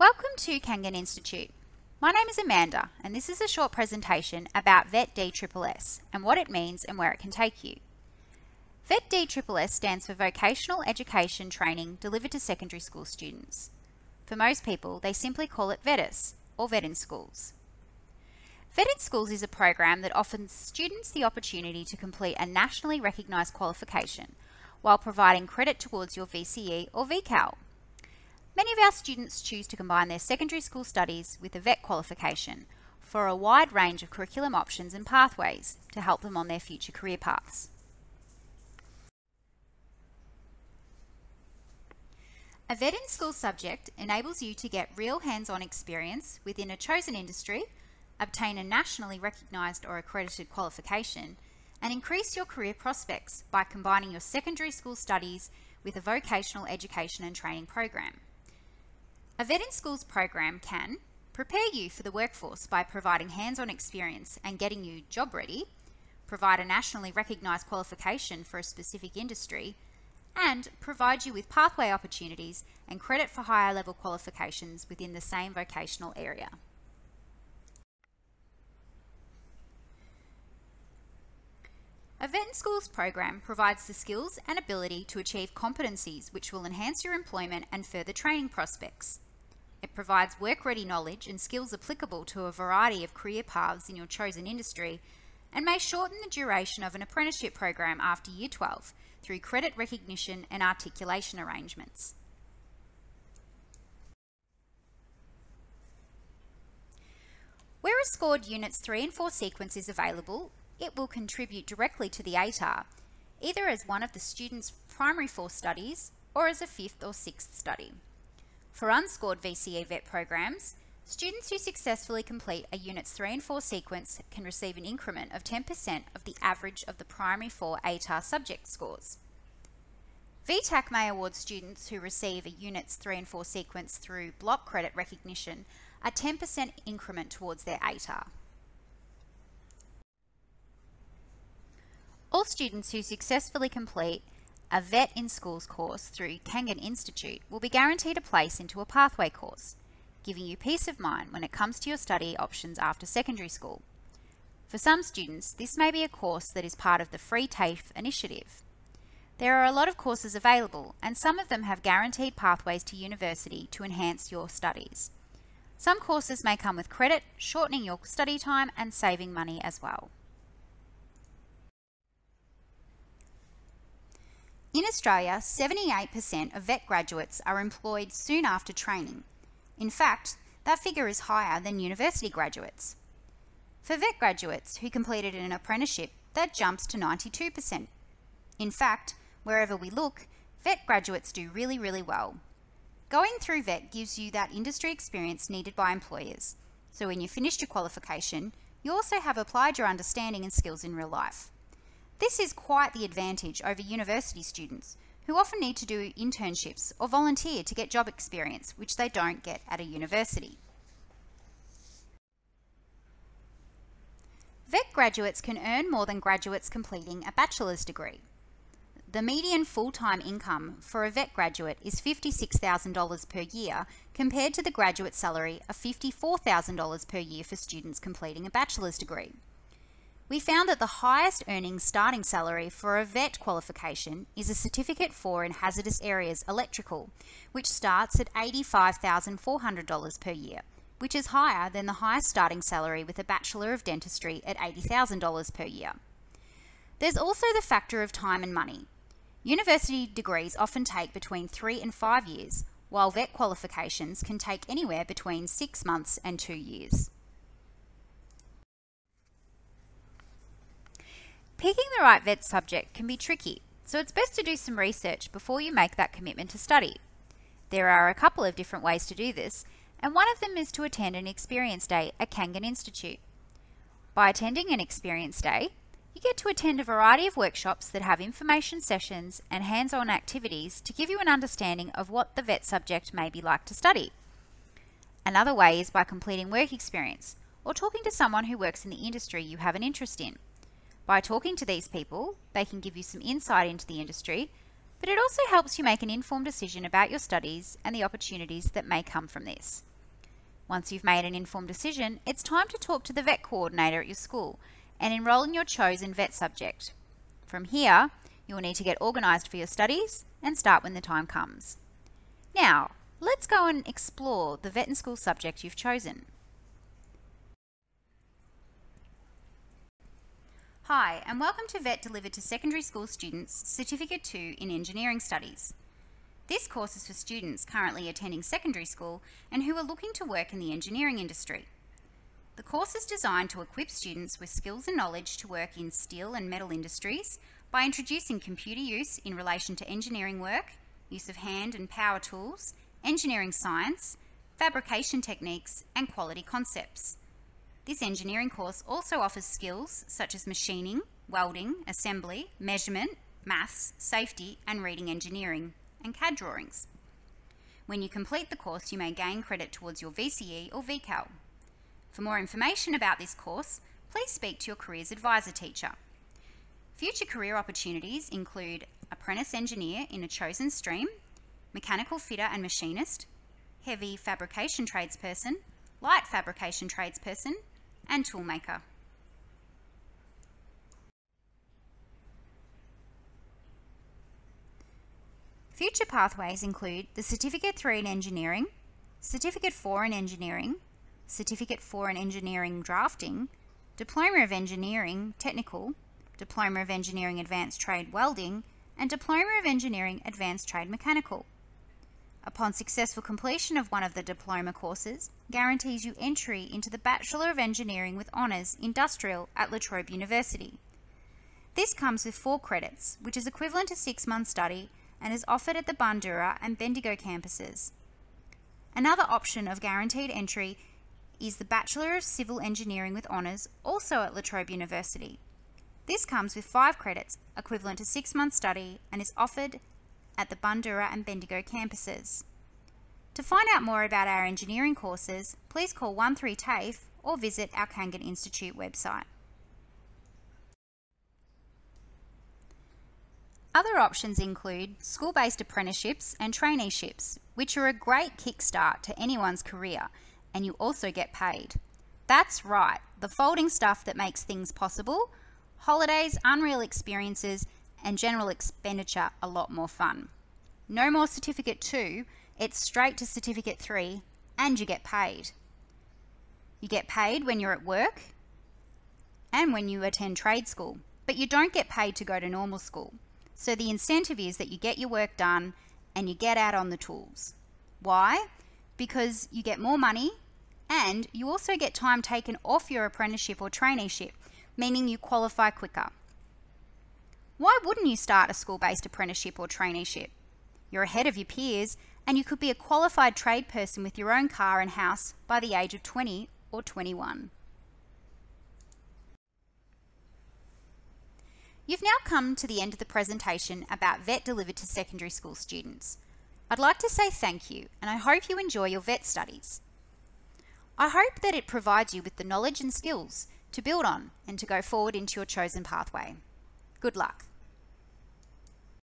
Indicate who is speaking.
Speaker 1: Welcome to Kangan Institute. My name is Amanda and this is a short presentation about VET DSSS and what it means and where it can take you. VET DSSS stands for Vocational Education Training delivered to secondary school students. For most people, they simply call it VETIS or VET in Schools. VET in Schools is a program that offers students the opportunity to complete a nationally recognised qualification while providing credit towards your VCE or VCAL. Many of our students choose to combine their secondary school studies with a VET qualification for a wide range of curriculum options and pathways to help them on their future career paths. A VET in School subject enables you to get real hands-on experience within a chosen industry, obtain a nationally recognised or accredited qualification, and increase your career prospects by combining your secondary school studies with a vocational education and training program. A VET in Schools program can prepare you for the workforce by providing hands-on experience and getting you job ready, provide a nationally recognised qualification for a specific industry, and provide you with pathway opportunities and credit for higher level qualifications within the same vocational area. A VET in Schools program provides the skills and ability to achieve competencies which will enhance your employment and further training prospects. It provides work-ready knowledge and skills applicable to a variety of career paths in your chosen industry and may shorten the duration of an apprenticeship program after Year 12 through credit recognition and articulation arrangements. Where a scored Units 3 and 4 sequence is available, it will contribute directly to the ATAR, either as one of the student's primary four studies or as a fifth or sixth study. For unscored VCE VET programs, students who successfully complete a Units 3 and 4 sequence can receive an increment of 10% of the average of the primary four ATAR subject scores. VTAC may award students who receive a Units 3 and 4 sequence through block credit recognition a 10% increment towards their ATAR. All students who successfully complete a VET in Schools course through Kangan Institute will be guaranteed a place into a pathway course, giving you peace of mind when it comes to your study options after secondary school. For some students, this may be a course that is part of the Free TAFE initiative. There are a lot of courses available and some of them have guaranteed pathways to university to enhance your studies. Some courses may come with credit, shortening your study time and saving money as well. In Australia, 78% of VET graduates are employed soon after training. In fact, that figure is higher than university graduates. For VET graduates who completed an apprenticeship, that jumps to 92%. In fact, wherever we look, VET graduates do really, really well. Going through VET gives you that industry experience needed by employers. So when you finished your qualification, you also have applied your understanding and skills in real life. This is quite the advantage over university students, who often need to do internships or volunteer to get job experience, which they don't get at a university. VET graduates can earn more than graduates completing a bachelor's degree. The median full-time income for a VET graduate is $56,000 per year compared to the graduate salary of $54,000 per year for students completing a bachelor's degree we found that the highest earning starting salary for a VET qualification is a Certificate 4 in Hazardous Areas Electrical, which starts at $85,400 per year, which is higher than the highest starting salary with a Bachelor of Dentistry at $80,000 per year. There's also the factor of time and money. University degrees often take between three and five years, while VET qualifications can take anywhere between six months and two years. The right VET subject can be tricky, so it's best to do some research before you make that commitment to study. There are a couple of different ways to do this, and one of them is to attend an experience day at Kangan Institute. By attending an experience day, you get to attend a variety of workshops that have information sessions and hands-on activities to give you an understanding of what the VET subject may be like to study. Another way is by completing work experience or talking to someone who works in the industry you have an interest in. By talking to these people, they can give you some insight into the industry, but it also helps you make an informed decision about your studies and the opportunities that may come from this. Once you've made an informed decision, it's time to talk to the vet coordinator at your school and enrol in your chosen vet subject. From here, you will need to get organised for your studies and start when the time comes. Now, let's go and explore the vet and school subject you've chosen. Hi, and welcome to Vet Delivered to Secondary School Students Certificate 2 in Engineering Studies. This course is for students currently attending secondary school and who are looking to work in the engineering industry. The course is designed to equip students with skills and knowledge to work in steel and metal industries by introducing computer use in relation to engineering work, use of hand and power tools, engineering science, fabrication techniques, and quality concepts. This engineering course also offers skills such as machining, welding, assembly, measurement, maths, safety, and reading engineering, and CAD drawings. When you complete the course, you may gain credit towards your VCE or VCAL. For more information about this course, please speak to your careers advisor teacher. Future career opportunities include apprentice engineer in a chosen stream, mechanical fitter and machinist, heavy fabrication tradesperson, light fabrication tradesperson, and toolmaker. Future pathways include the Certificate 3 in Engineering, Certificate 4 in Engineering, Certificate 4 in Engineering Drafting, Diploma of Engineering Technical, Diploma of Engineering Advanced Trade Welding, and Diploma of Engineering Advanced Trade Mechanical. Upon successful completion of one of the diploma courses, guarantees you entry into the Bachelor of Engineering with Honours Industrial at La Trobe University. This comes with four credits, which is equivalent to six months study and is offered at the Bundoora and Bendigo campuses. Another option of guaranteed entry is the Bachelor of Civil Engineering with Honours, also at La Trobe University. This comes with five credits, equivalent to six months study, and is offered at the Bundoora and Bendigo campuses. To find out more about our engineering courses, please call 13 TAFE or visit our Kangan Institute website. Other options include school-based apprenticeships and traineeships, which are a great kickstart to anyone's career, and you also get paid. That's right, the folding stuff that makes things possible, holidays, unreal experiences, and general expenditure a lot more fun. No more Certificate 2, it's straight to Certificate 3, and you get paid. You get paid when you're at work and when you attend trade school, but you don't get paid to go to normal school. So the incentive is that you get your work done and you get out on the tools. Why? Because you get more money and you also get time taken off your apprenticeship or traineeship, meaning you qualify quicker. Wouldn't you start a school-based apprenticeship or traineeship? You're ahead of your peers and you could be a qualified trade person with your own car and house by the age of 20 or 21. You've now come to the end of the presentation about VET delivered to secondary school students. I'd like to say thank you and I hope you enjoy your VET studies. I hope that it provides you with the knowledge and skills to build on and to go forward into your chosen pathway. Good luck.